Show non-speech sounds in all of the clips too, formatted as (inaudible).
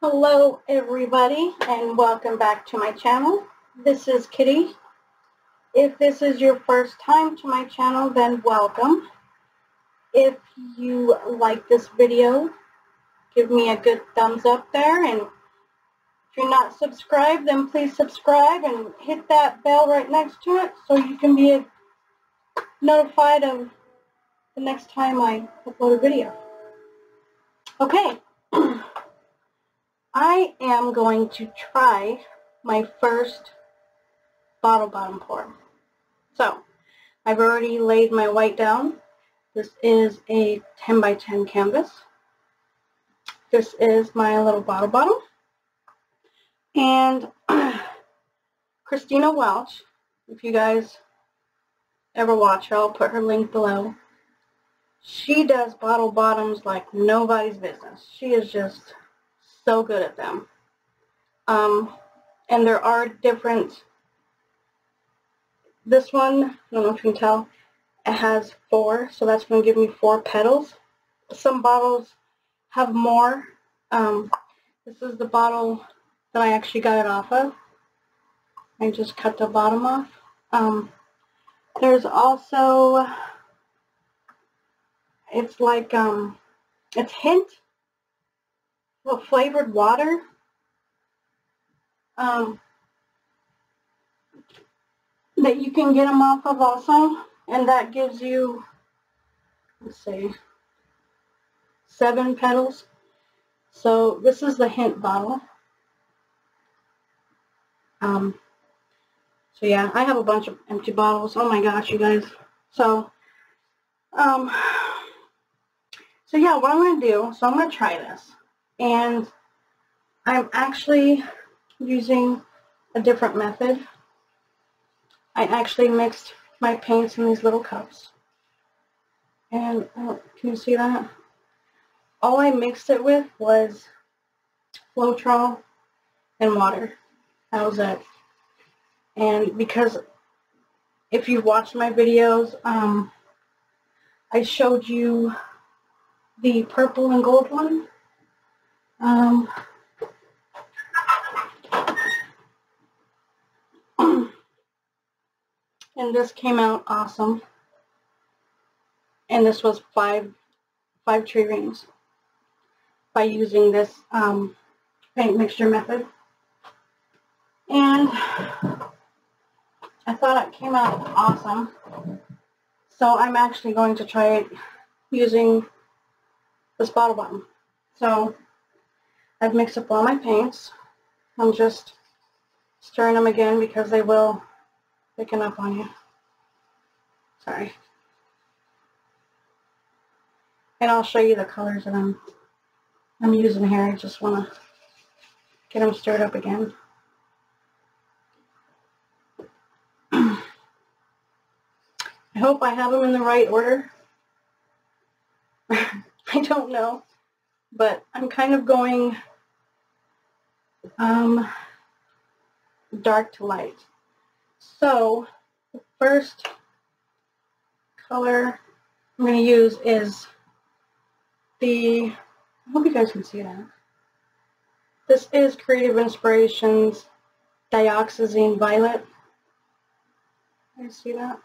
Hello everybody and welcome back to my channel. This is Kitty. If this is your first time to my channel then welcome. If you like this video give me a good thumbs up there and if you're not subscribed then please subscribe and hit that bell right next to it so you can be notified of the next time I upload a video. Okay. I am going to try my first bottle bottom pour. So, I've already laid my white down. This is a 10 by 10 canvas. This is my little bottle bottom. And (clears throat) Christina Welch, if you guys ever watch her, I'll put her link below. She does bottle bottoms like nobody's business. She is just so good at them. Um, and there are different, this one, I don't know if you can tell, it has four, so that's going to give me four petals. Some bottles have more. Um, this is the bottle that I actually got it off of. I just cut the bottom off. Um, there's also, it's like, um, it's hint well, flavored water. Um, that you can get them off of also. And that gives you, let's see, seven petals. So this is the hint bottle. Um, so yeah, I have a bunch of empty bottles. Oh my gosh, you guys. So, um, so yeah, what I'm going to do, so I'm going to try this and I'm actually using a different method. I actually mixed my paints in these little cups. And oh, can you see that? All I mixed it with was Floetrol and water. That was it. And because if you've watched my videos, um, I showed you the purple and gold one. Um, (clears throat) and this came out awesome. And this was five, five tree rings by using this um, paint mixture method. And I thought it came out awesome. So I'm actually going to try it using this bottle bottom. So I've mixed up all my paints. I'm just stirring them again because they will thicken up on you. Sorry. And I'll show you the colors that I'm, I'm using here. I just want to get them stirred up again. (clears throat) I hope I have them in the right order. (laughs) I don't know, but I'm kind of going um, dark to light. So the first color I'm going to use is the, I hope you guys can see that. This is Creative Inspirations Dioxazine Violet. You see that?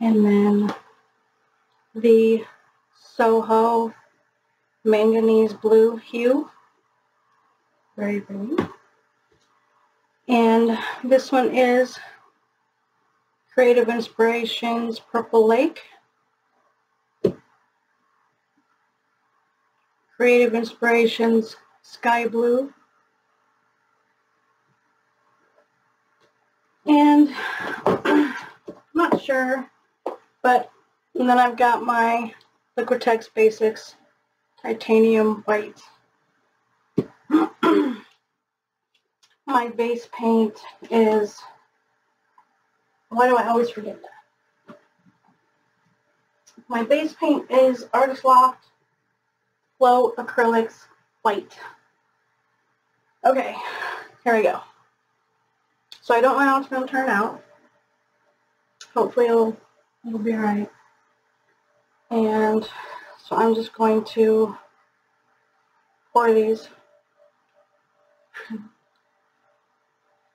And then the Soho manganese blue hue. Very pretty. And this one is Creative Inspirations Purple Lake. Creative Inspirations Sky Blue. And I'm (clears throat) not sure, but and then I've got my Liquitex Basics titanium white. (clears throat) My base paint is, why do I always forget that? My base paint is Artist Loft Flow Acrylics White. Okay, here we go. So I don't know how it's going to turn out. Hopefully it'll, it'll be alright. And So I'm just going to pour these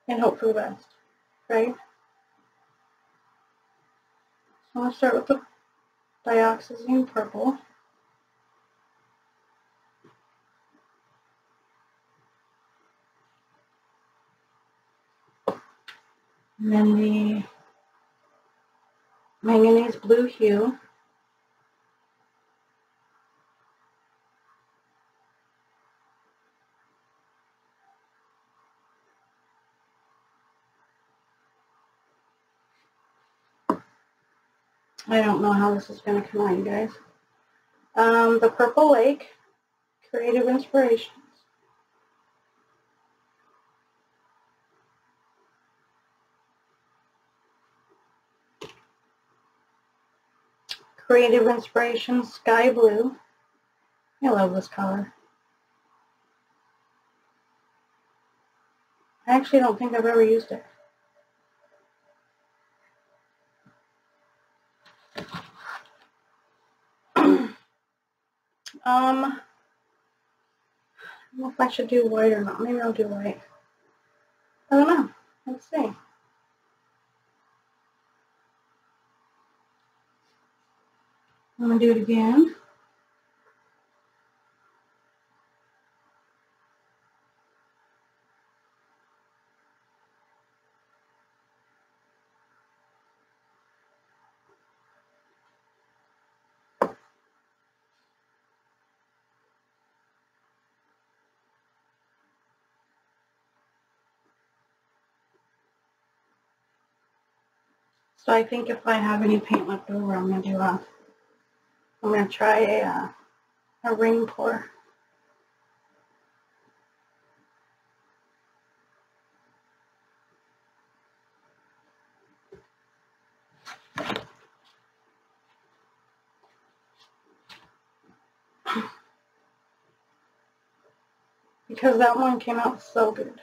and hope for the best, right? So I'm going to start with the dioxazine purple. And then the manganese blue hue. I don't know how this is going to come out, you guys. Um, the Purple Lake, Creative Inspirations. Creative Inspirations Sky Blue. I love this color. I actually don't think I've ever used it. Um, I don't know if I should do white or not. Maybe I'll do white. I don't know. Let's see. I'm going to do it again. So I think if I have any paint left over, I'm going to do a, I'm going to try a, uh, a ring pour. Because that one came out so good.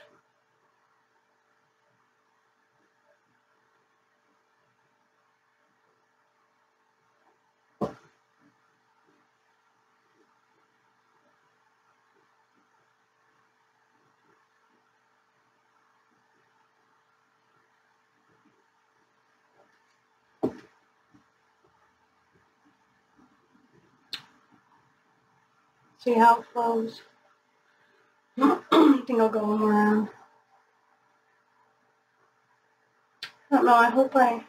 See how it flows. I think I'll go one more round. I don't know, I hope I,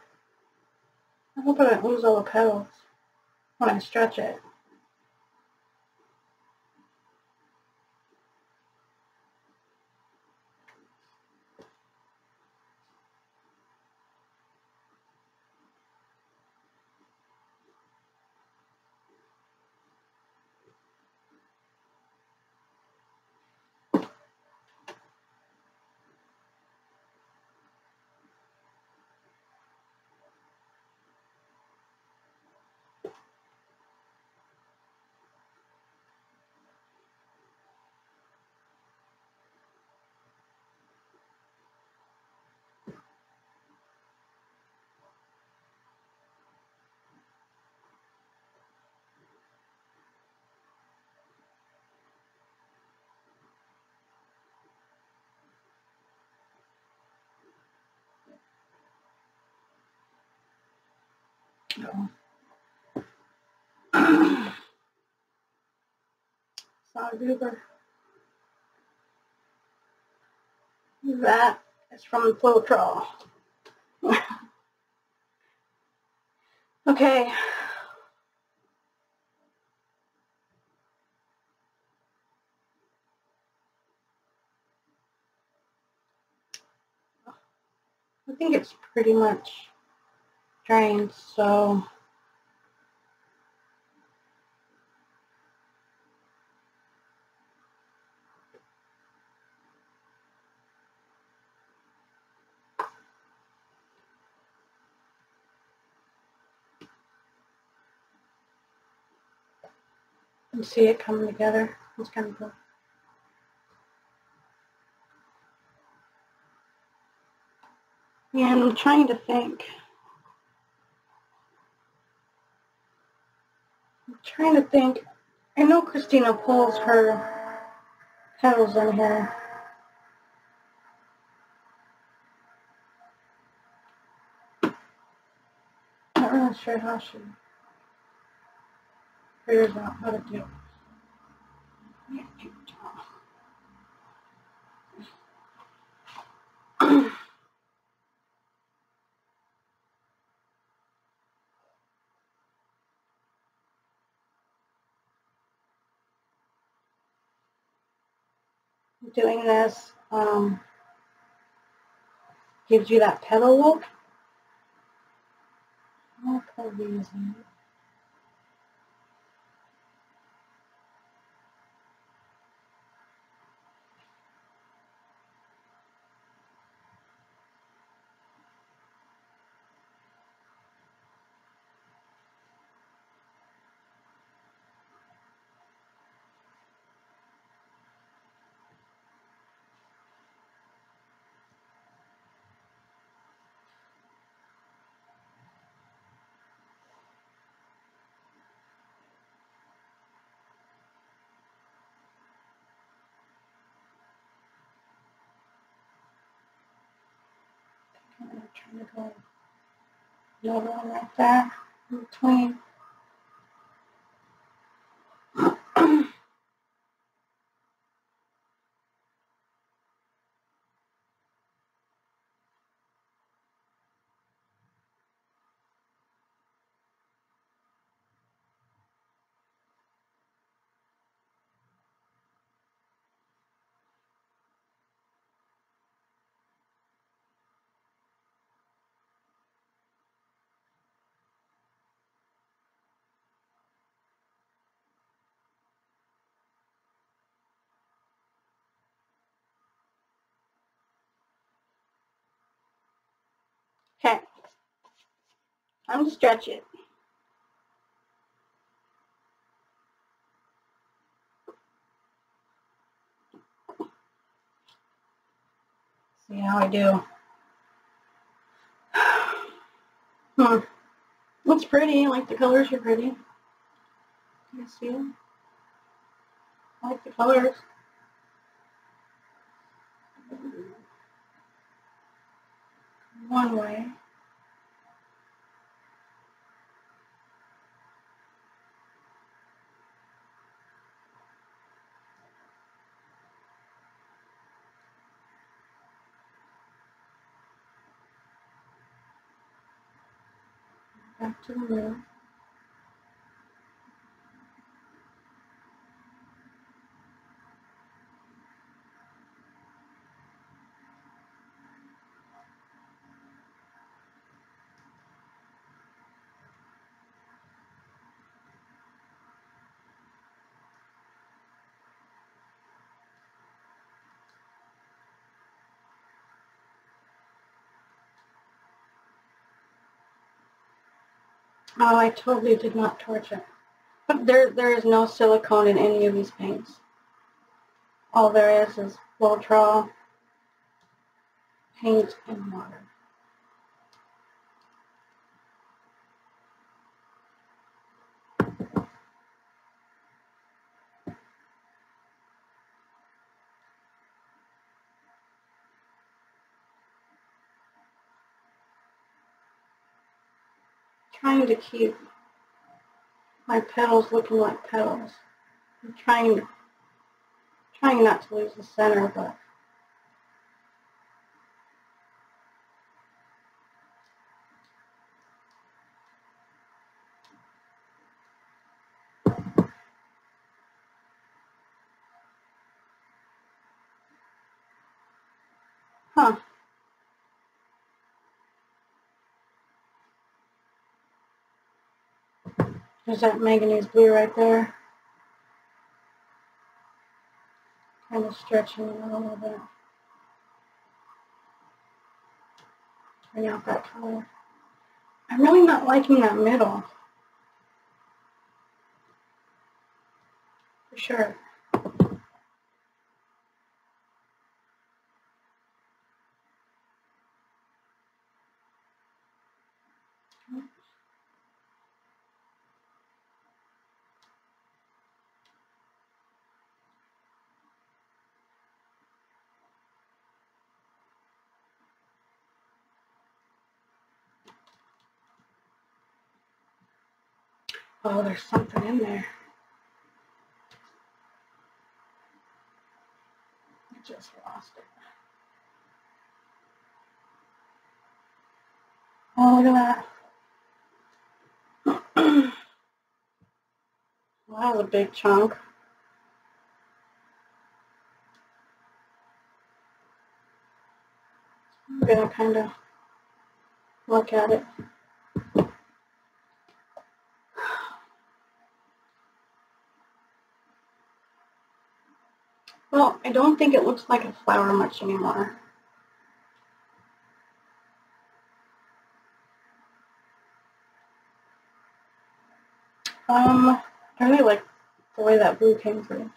I hope I don't lose all the petals when I stretch it. No. Saw Goober. That is from Floetrol. okay. I think it's pretty much drained, so you see it coming together. It's kind of cool. Yeah, and I'm trying to think. Trying to think. I know Christina pulls her petals in here. Not really sure how she figures out how to do it. Doing this um, gives you that petal look. I'll these in. Trying to go another one right in between. Okay. I'm going to stretch it. See how I do. (sighs) Hmm. Looks pretty. I like the colors are pretty. You see them? I like the colors. One way. Back to the middle. Oh, I totally did not it. But there, there is no silicone in any of these paints. All there is is Floetrol, paint, and water. Trying to keep my petals looking like petals. I'm trying trying not to lose the center, but Huh. There's that manganese blue right there. Kind of stretching it a little bit. Bring out that color. I'm really not liking that middle. For sure. Oh, there's something in there. I just lost it. Oh, look at that. well, that was a big chunk. I'm gonna kind of look at it. Well, I don't think it looks like a flower much anymore. Um, I really like the way that blue came through.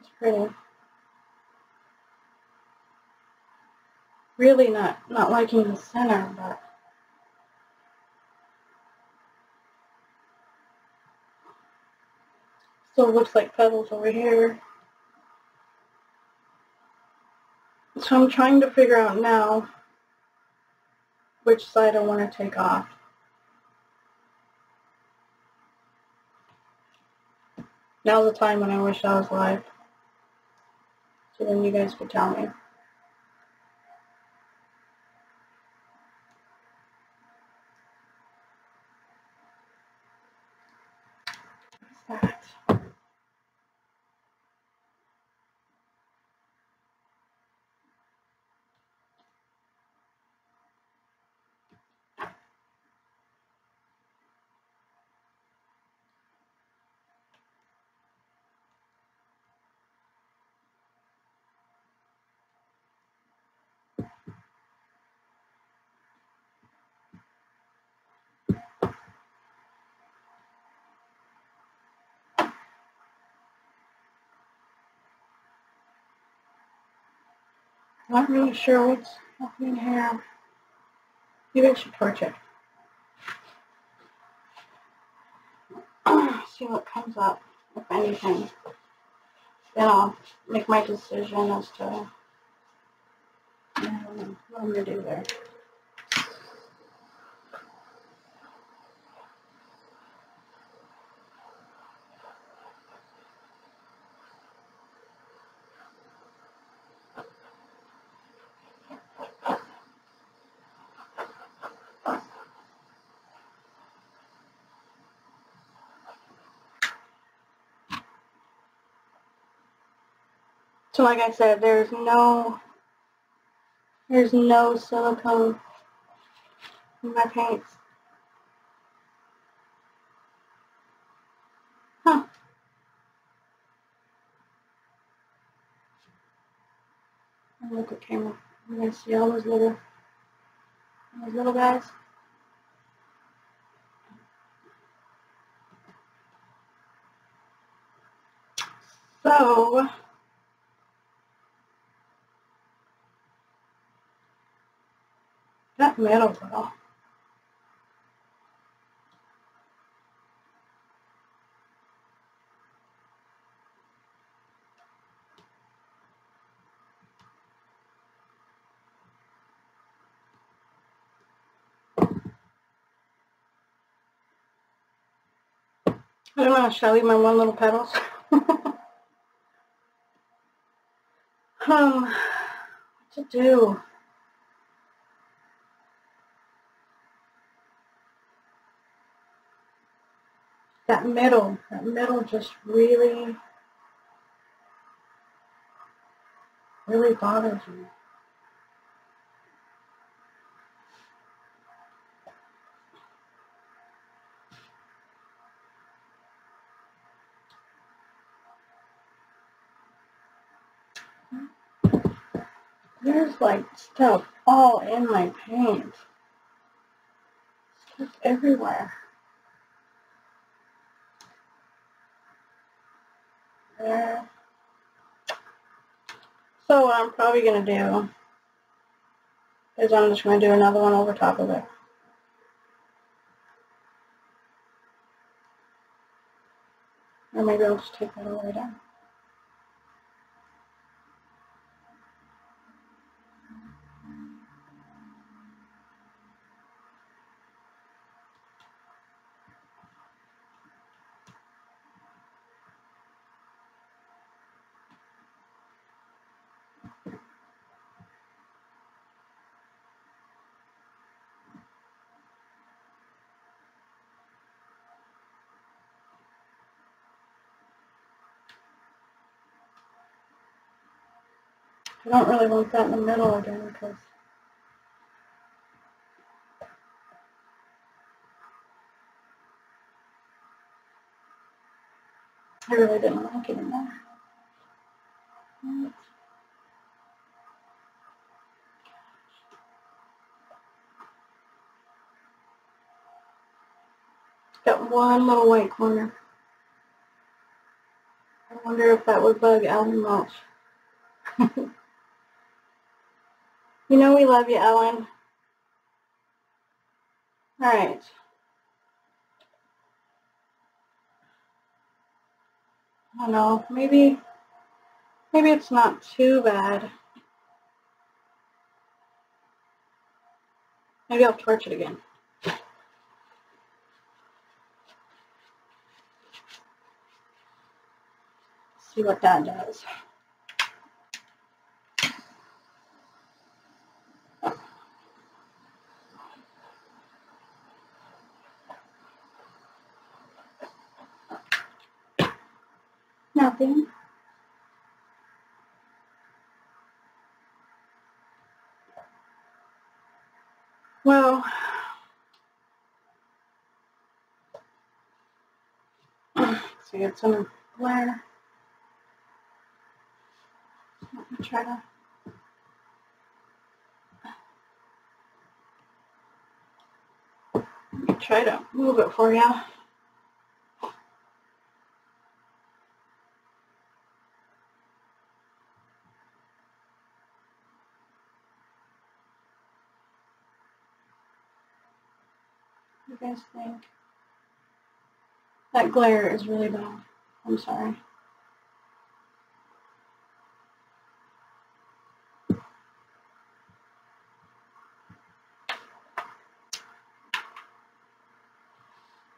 It's pretty. Really not, not liking the center, but still looks like petals over here. So I'm trying to figure out now which side I want to take off. Now's the time when I wish I was live. So then you guys could tell me. What's that? Not really sure what's happening here. Maybe I should torch it. (clears throat) See what comes up, if anything. Then I'll make my decision as to I what I'm gonna do there. Like I said, there's no there's no silicone in my paints. Huh. Look at camera. You guys see all those little those little guys? So that metal girl. I don't know, should I leave my one little petals? (laughs) um, what to do? That middle, that middle just really, really bothers me. There's like stuff all in my paint. Stuff everywhere. There. So what I'm probably going to do is I'm just going to do another one over top of it. Or maybe I'll just take that all the way down. I don't really want that in the middle again because I really didn't like it anymore. Right. Got one little white corner. I wonder if that would bug Ellen much. (laughs) you know we love you, Ellen. Alright. I don't know, maybe, maybe it's not too bad. Maybe I'll torch it again. See what that does. Nothing. Well, so get some glare. Let me try to. Let me try to move it for you. you guys think? That glare is really bad. I'm sorry.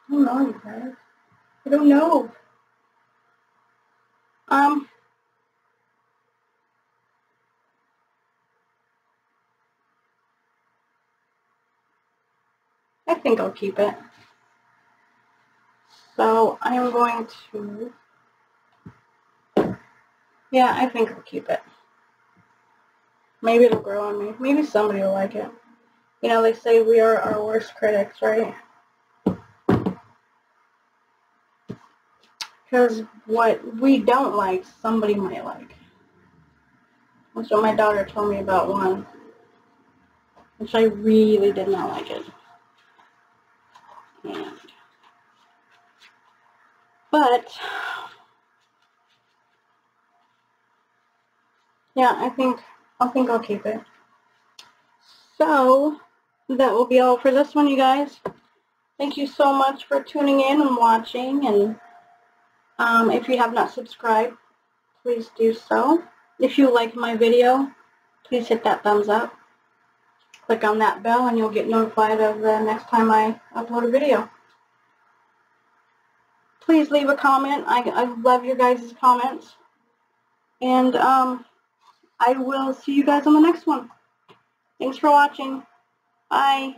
I don't know, you guys. I don't know. Um, I think I'll keep it. So I'm going to, yeah, I think I'll keep it. Maybe it'll grow on me. Maybe somebody will like it. You know, they say we are our worst critics, right? Because what we don't like, somebody might like. That's what my daughter told me about one. Which I really did not like it. And, but, yeah, I think, I think I'll keep it. So, that will be all for this one, you guys. Thank you so much for tuning in and watching. And um, if you have not subscribed, please do so. If you like my video, please hit that thumbs up click on that bell and you'll get notified of the next time I upload a video. Please leave a comment. I, I love your guys' comments. And um, I will see you guys on the next one. Thanks for watching. Bye.